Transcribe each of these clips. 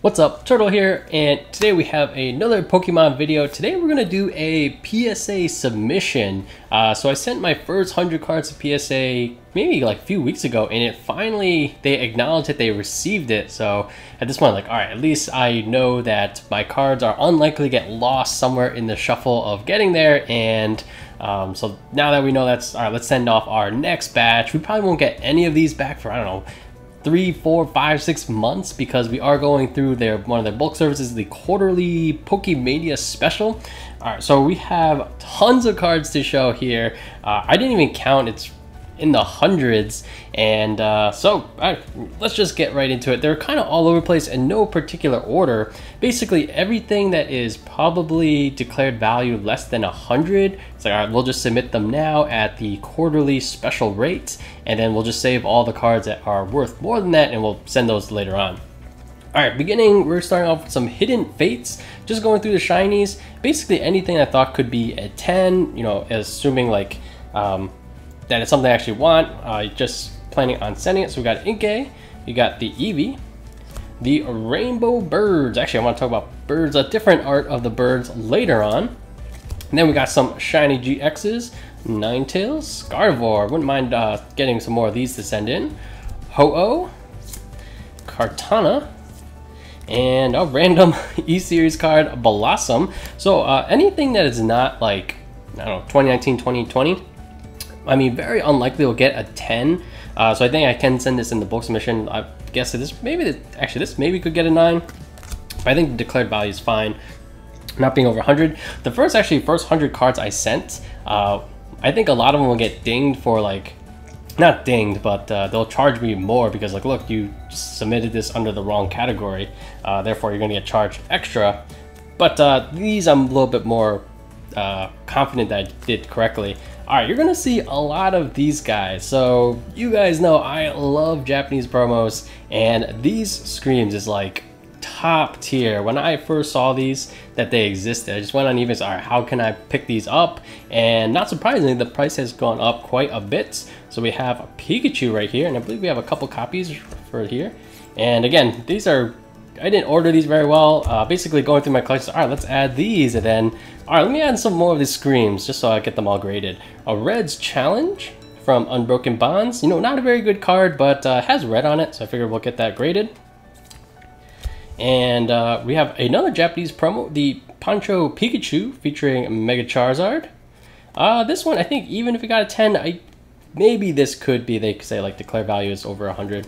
What's up, Turtle here, and today we have another Pokemon video. Today we're going to do a PSA submission. Uh, so I sent my first 100 cards to PSA maybe like a few weeks ago, and it finally, they acknowledged that they received it. So at this point, like, alright, at least I know that my cards are unlikely to get lost somewhere in the shuffle of getting there, and um, so now that we know that's, alright, let's send off our next batch. We probably won't get any of these back for, I don't know, three, four, five, six months because we are going through their one of their bulk services, the quarterly Pokemania special. All right, so we have tons of cards to show here. Uh, I didn't even count; it's in the hundreds. And uh, so right, let's just get right into it. They're kind of all over the place in no particular order. Basically, everything that is probably declared value less than 100, it's like, all right, we'll just submit them now at the quarterly special rate, and then we'll just save all the cards that are worth more than that, and we'll send those later on. Alright, beginning, we're starting off with some Hidden Fates, just going through the shinies. Basically anything I thought could be a 10, you know, assuming like um, that is something I actually want. Uh, just planning on sending it. So we got Inkay, you got the Eevee, the Rainbow Birds. Actually, I want to talk about birds, a different art of the birds later on. And then we got some shiny GXs, Ninetales, Gardevoir. Wouldn't mind uh, getting some more of these to send in. Ho-Oh, Kartana, and a random E-Series card, Blossom. So uh, anything that is not like, I don't know, 2019, 2020, I mean, very unlikely we'll get a 10. Uh, so I think I can send this in the bulk submission. I guess this maybe this, actually this maybe could get a 9. But I think the declared value is fine. Not being over 100. The first actually first 100 cards I sent, uh, I think a lot of them will get dinged for like not dinged, but uh, they'll charge me more because like, look, you submitted this under the wrong category, uh, therefore you're gonna get charged extra. But uh, these I'm a little bit more uh, confident that I did correctly. Alright, you're gonna see a lot of these guys. So you guys know I love Japanese promos and these screams is like top tier. When I first saw these that they existed, I just went on eBay. Alright, how can I pick these up? And not surprisingly, the price has gone up quite a bit. So we have a Pikachu right here, and I believe we have a couple copies for here. And again, these are I didn't order these very well. Uh, basically going through my collection, all right, let's add these. And then, all right, let me add some more of these screams just so I get them all graded. A Red's Challenge from Unbroken Bonds. You know, not a very good card, but uh, has red on it. So I figured we'll get that graded. And uh, we have another Japanese promo, the Poncho Pikachu featuring Mega Charizard. Uh, this one, I think even if it got a 10, I maybe this could be, they could say like declare value is over 100.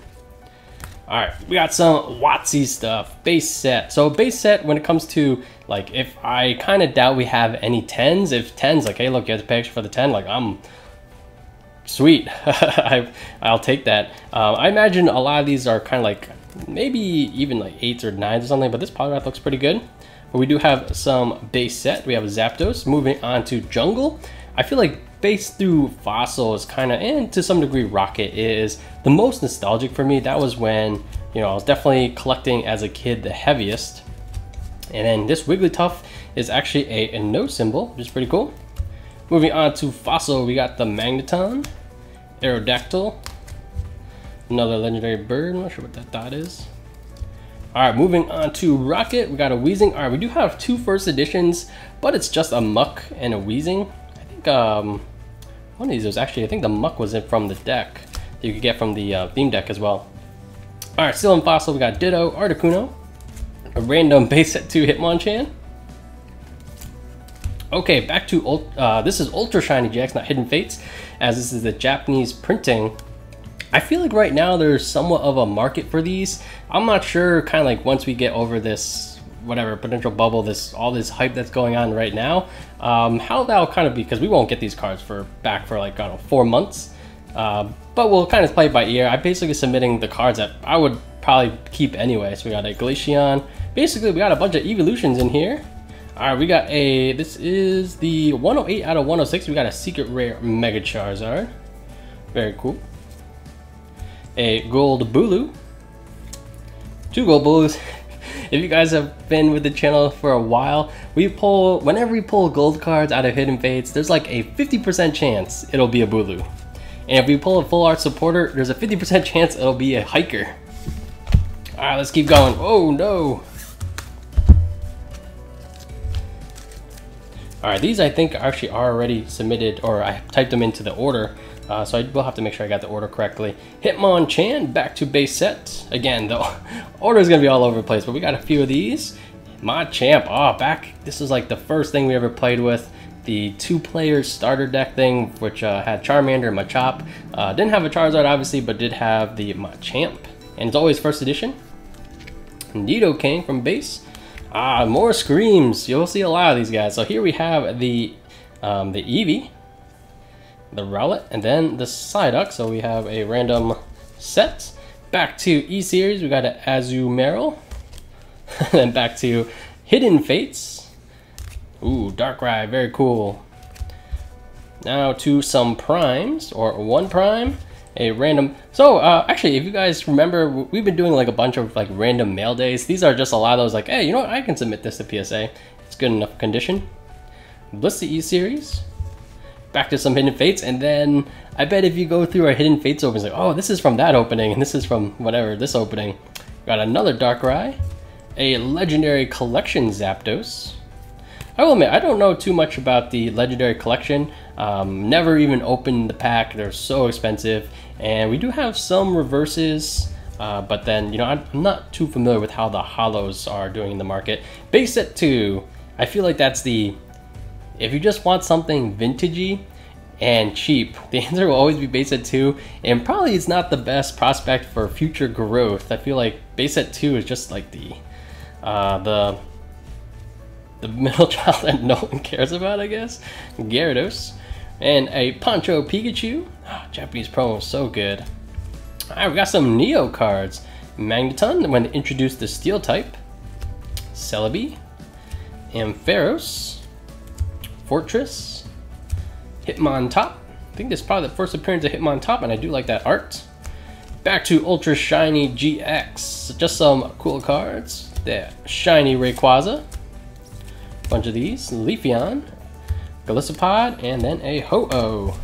Alright, we got some WotC stuff, base set. So base set, when it comes to, like, if I kind of doubt we have any 10s, if 10's like, hey, look, you have to pay extra for the 10, like, I'm sweet. I, I'll take that. Um, I imagine a lot of these are kind of like, maybe even like 8s or 9s or something, but this Poliwrath looks pretty good. But we do have some base set. We have Zapdos. Moving on to Jungle. I feel like base through Fossil is kind of, and to some degree Rocket is the most nostalgic for me. That was when, you know, I was definitely collecting as a kid the heaviest. And then this Wigglytuff is actually a, a no symbol, which is pretty cool. Moving on to Fossil, we got the Magneton, Aerodactyl, another legendary bird, I'm not sure what that dot is. Alright, moving on to Rocket, we got a Weezing. Alright, we do have two first editions, but it's just a Muk and a Weezing. I think um, one of these was actually, I think the Muk was in from the deck that you could get from the uh, theme deck as well. Alright, still in Fossil, we got Ditto, Articuno, a random base set 2 Hitmonchan. Okay, back to, uh, this is Ultra Shiny GX, not Hidden Fates, as this is the Japanese printing. I feel like right now there's somewhat of a market for these. I'm not sure, kind of like once we get over this whatever potential bubble, this all this hype that's going on right now, um, how that'll kind of be because we won't get these cards for back for like I don't know four months, uh, but we'll kind of play by ear. I'm basically submitting the cards that I would probably keep anyway. So we got a Glaceon. Basically, we got a bunch of evolutions in here. All right, we got a. This is the 108 out of 106. We got a secret rare Mega Charizard. Very cool. A gold Bulu. Two gold Bulus. if you guys have been with the channel for a while, we pull, whenever we pull gold cards out of Hidden Fates, there's like a 50% chance it'll be a Bulu. And if we pull a full art supporter, there's a 50% chance it'll be a hiker. All right, let's keep going. Oh no. All right, these I think actually are already submitted, or I typed them into the order, uh, so I will have to make sure I got the order correctly. Hitmonchan, back to base set. Again, the order is gonna be all over the place, but we got a few of these. Machamp, oh, back, this is like the first thing we ever played with. The two-player starter deck thing, which uh, had Charmander and Machop. Uh, didn't have a Charizard, obviously, but did have the Machamp. And it's always first edition. Nidoking from base. Ah, more Screams. You'll see a lot of these guys. So here we have the um, the Eevee, the Rowlet, and then the Psyduck. So we have a random set. Back to E-Series, we got an Azumarill. then back to Hidden Fates. Ooh, Darkrai, very cool. Now to some primes, or one prime a random so uh, actually if you guys remember we've been doing like a bunch of like random mail days these are just a lot of those like hey you know what I can submit this to PSA it's good enough condition Blissey E series back to some hidden fates and then I bet if you go through our hidden fates openings like oh this is from that opening and this is from whatever this opening got another Darkrai a legendary collection Zapdos I will admit, I don't know too much about the Legendary Collection. Um, never even opened the pack. They're so expensive. And we do have some reverses, uh, but then, you know, I'm not too familiar with how the holos are doing in the market. Base set 2, I feel like that's the... If you just want something vintagey and cheap, the answer will always be base set 2. And probably it's not the best prospect for future growth. I feel like base set 2 is just like the... Uh, the the middle child that no one cares about, I guess. Gyarados. And a Poncho Pikachu. Oh, Japanese promo is so good. Alright, we got some Neo cards. Magneton, when they introduced the Steel type. Celebi. Ampharos. Forretress. Hitmontop. I think this is probably the first appearance of Hitmontop, and I do like that art. Back to Ultra Shiny GX. Just some cool cards. The Shiny Rayquaza bunch of these. Leafeon, Golisopod, and then a Ho-Oh.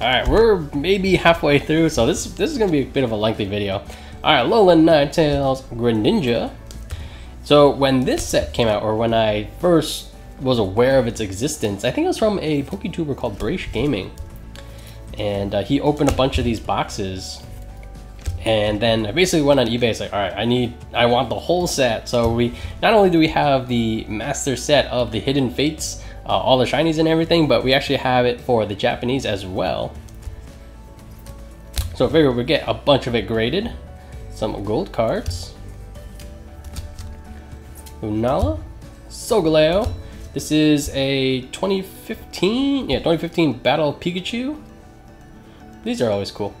Alright, we're maybe halfway through, so this this is going to be a bit of a lengthy video. Alright, Alolan Ninetales, Greninja. So when this set came out, or when I first was aware of its existence, I think it was from a PokeTuber called Brash Gaming. And uh, he opened a bunch of these boxes and then I basically went on eBay. It's like, all right, I need, I want the whole set. So we not only do we have the master set of the Hidden Fates, uh, all the shinies and everything, but we actually have it for the Japanese as well. So I figured we get a bunch of it graded. Some gold cards. Lunala, Solgaleo. This is a 2015, yeah, 2015 Battle Pikachu. These are always cool.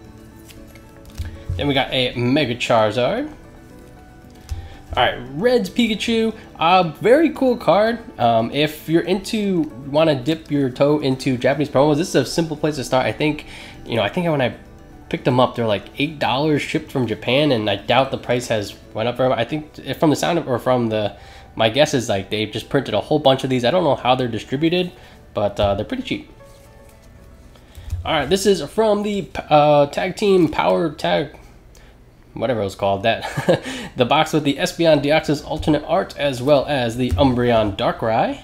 Then we got a Mega Charizard. Alright, Red's Pikachu. Uh, very cool card. Um, if you're into, want to dip your toe into Japanese promos, this is a simple place to start. I think, you know, I think when I picked them up, they're like $8 shipped from Japan, and I doubt the price has went up very much. I think from the sound of, or from the, my guess is like they've just printed a whole bunch of these. I don't know how they're distributed, but uh, they're pretty cheap. All right, this is from the uh, tag team power tag whatever it was called, that the box with the Espeon Deoxys alternate art as well as the Umbreon Darkrai.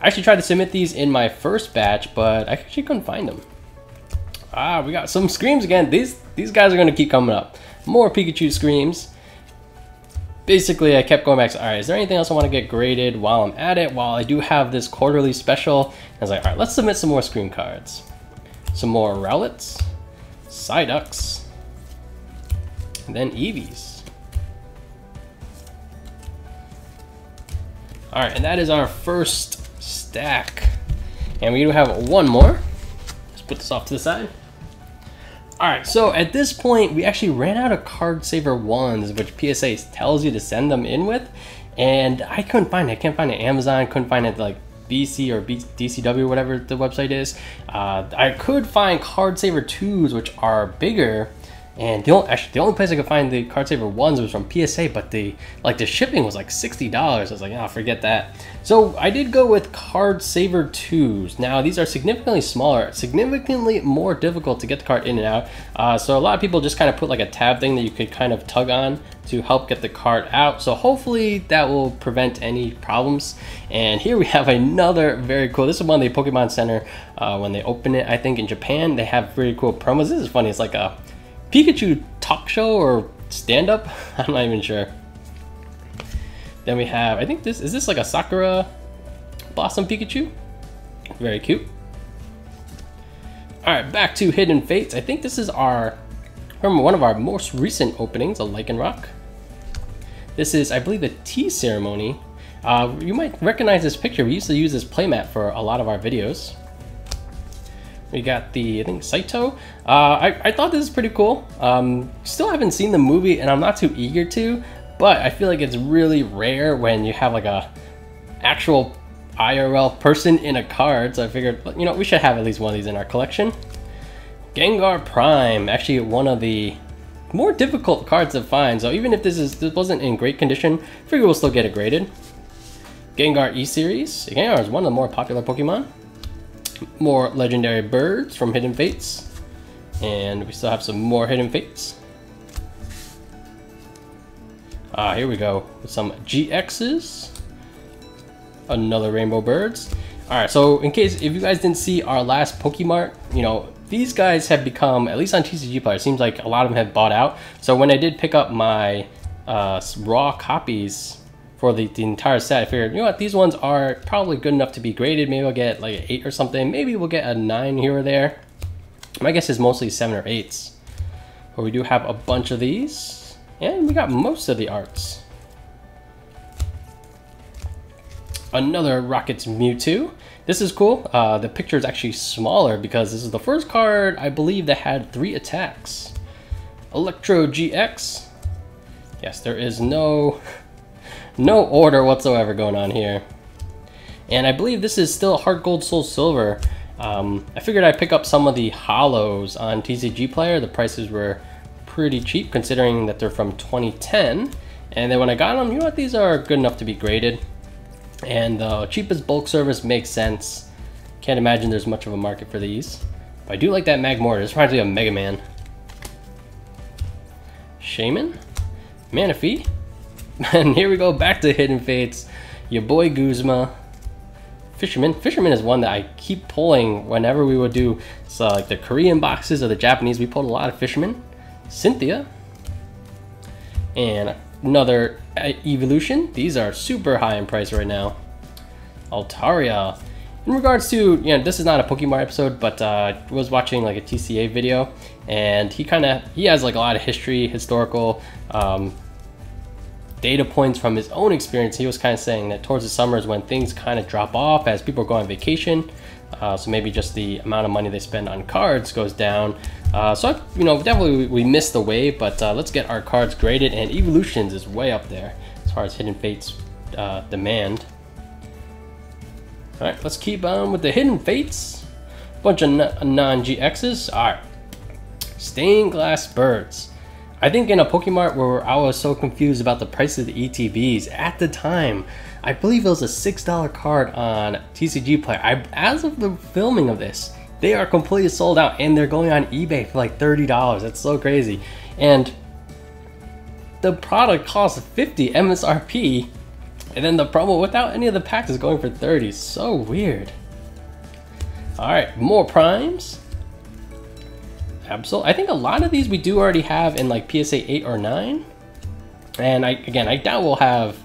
I actually tried to submit these in my first batch, but I actually couldn't find them. Ah, we got some Screams again. These these guys are going to keep coming up. More Pikachu Screams. Basically, I kept going back to, all right, is there anything else I want to get graded while I'm at it? While I do have this quarterly special, I was like, all right, let's submit some more Scream cards. Some more Rowlets, Psyducks, and then Eevees. Alright, and that is our first stack. And we do have one more. Let's put this off to the side. Alright, so at this point, we actually ran out of card saver ones, which PSA tells you to send them in with. And I couldn't find it. I can't find it Amazon, couldn't find it like BC or B DCW, whatever the website is. Uh, I could find card saver 2s, which are bigger, And the only, actually, the only place I could find the Card Saver ones was from PSA, but the like the shipping was like sixty dollars. I was like, oh, forget that. So I did go with Card Saver twos. Now these are significantly smaller, significantly more difficult to get the card in and out. Uh, so a lot of people just kind of put like a tab thing that you could kind of tug on to help get the card out. So hopefully that will prevent any problems. And here we have another very cool. This is one the Pokemon Center uh, when they open it. I think in Japan they have really cool promos. This is funny. It's like a Pikachu talk show or stand up? I'm not even sure. Then we have, I think this, is this like a Sakura Blossom Pikachu? Very cute. All right, back to Hidden Fates. I think this is our, from one of our most recent openings, a Lycanroc. This is, I believe, a tea ceremony. Uh, you might recognize this picture. We used to use this playmat for a lot of our videos. We got the, I think, Saito. Uh, I, I thought this is pretty cool. Um, still haven't seen the movie, and I'm not too eager to, but I feel like it's really rare when you have like a actual IRL person in a card, so I figured, you know, we should have at least one of these in our collection. Gengar Prime, actually one of the more difficult cards to find, so even if this is this wasn't in great condition, I figure we'll still get it graded. Gengar E-Series. Gengar is one of the more popular Pokemon more legendary birds from Hidden Fates. And we still have some more Hidden Fates. Ah, here we go. With some GXs. Another Rainbow Birds. Alright, so in case, if you guys didn't see our last Pokemart, you know, these guys have become, at least on TCG Player, it seems like a lot of them have bought out. So when I did pick up my uh, raw copies for the, the entire set. I figured, you know what, these ones are probably good enough to be graded. Maybe I'll get like an 8 or something. Maybe we'll get a 9 here or there. My guess is mostly 7 or 8s. But we do have a bunch of these. And we got most of the arts. Another Rockets Mewtwo. This is cool. Uh, the picture is actually smaller because this is the first card, I believe, that had three attacks. Electrode GX. Yes, there is no no order whatsoever going on here. And I believe this is still Heart Gold Soul Silver. Um, I figured I'd pick up some of the holos on TCG Player. The prices were pretty cheap considering that they're from 2010. And then when I got them, you know what, these are good enough to be graded. And the cheapest bulk service makes sense. Can't imagine there's much of a market for these. But I do like that Magmortar. It's probably a Mega Man. Shaman? Manaphy? And here we go back to Hidden Fates. Your boy Guzma. Fisherman. Fisherman is one that I keep pulling whenever we would do so like the Korean boxes or the Japanese. We pulled a lot of Fisherman. Cynthia. And another Evolution. These are super high in price right now. Altaria. In regards to, you know, this is not a Pokemon episode, but uh, was watching like a TCA video, and he kind of, he has like a lot of history, historical, um, data points from his own experience, he was kind of saying that towards the summer is when things kind of drop off as people go on vacation. Uh, so maybe just the amount of money they spend on cards goes down. Uh, so, you know, definitely we missed the wave, but uh, let's get our cards graded. And Evolutions is way up there as far as Hidden Fates uh, demand. All right, let's keep on with the Hidden Fates. Bunch of non-GXs. All right, Stained Glass Birds. I think in a Pokemart where I was so confused about the price of the ETBs at the time, I believe it was a $6 card on TCG Player. I, as of the filming of this, they are completely sold out and they're going on eBay for like $30. That's so crazy. And the product costs 50 MSRP and then the promo without any of the packs is going for 30. So weird. Alright, more primes. Absol. I think a lot of these we do already have in like PSA 8 or 9. And I again, I doubt we'll have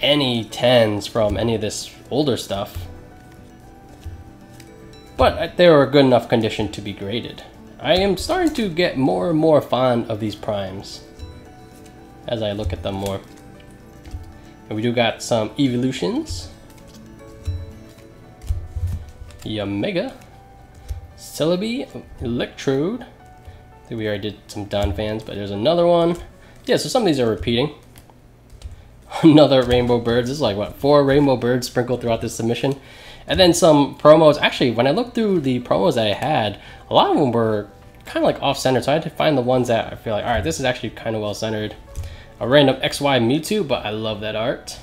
any 10s from any of this older stuff. But uh, they are a good enough condition to be graded. I am starting to get more and more fond of these primes as I look at them more. And we do got some evolutions. Yanmega. Celebi, Electrode. I think we already did some Donphans, but there's another one. Yeah, so some of these are repeating. Another Rainbow Birds. This is like, what, four Rainbow Birds sprinkled throughout this submission. And then some promos. Actually, when I looked through the promos I had, a lot of them were kind of like off-center, So I had to find the ones that I feel like, all right, this is actually kind of well centered. A random XY Mewtwo, but I love that art.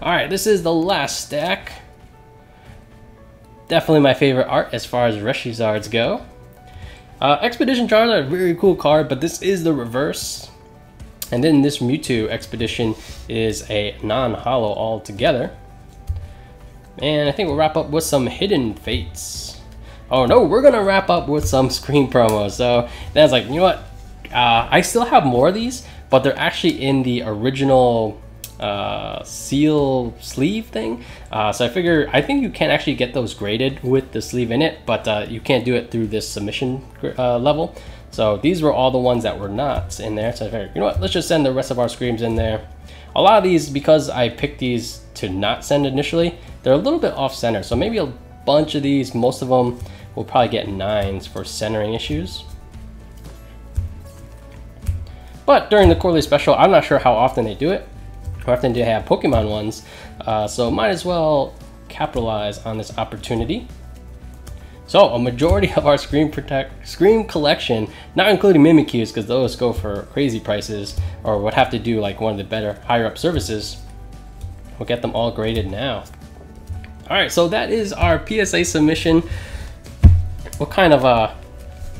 All right, this is the last stack. Definitely my favorite art as far as Reshizards go. Uh, Expedition Charizard, very cool card, but this is the reverse. And then this Mewtwo Expedition is a non-holo altogether. And I think we'll wrap up with some Hidden Fates. Oh no, we're gonna wrap up with some Scream promos. So was like, you know what? Uh, I still have more of these, but they're actually in the original uh, seal sleeve thing. Uh, so I figure, I think you can actually get those graded with the sleeve in it, but uh, you can't do it through this submission uh, level. So these were all the ones that were not in there. So I figured, you know what, let's just send the rest of our screams in there. A lot of these, because I picked these to not send initially, they're a little bit off center. So maybe a bunch of these, most of them will probably get nines for centering issues. But during the quarterly special, I'm not sure how often they do it. How often do have Pokemon ones? Uh, so might as well capitalize on this opportunity. So a majority of our Scream Protect Scream collection, not including Mimikyus because those go for crazy prices or would have to do like one of the better higher up services. We'll get them all graded now. All right, so that is our PSA submission. What kind of a,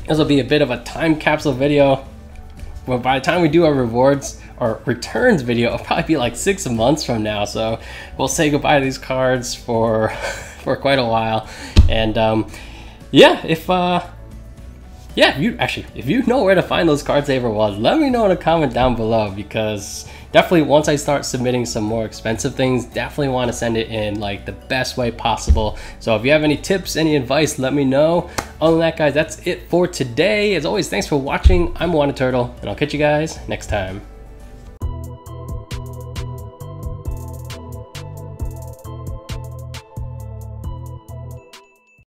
this will be a bit of a time capsule video. Well, by the time we do our rewards or returns video, it'll probably be like six months from now. So we'll say goodbye to these cards for for quite a while. And um, yeah, if uh, yeah, you actually if you know where to find those cards ever was, let me know in a comment down below because definitely once I start submitting some more expensive things, definitely want to send it in like the best way possible. So if you have any tips, any advice, let me know. Other than that, guys, that's it for today. As always, thanks for watching. I'm Wanted Turtle, and I'll catch you guys next time.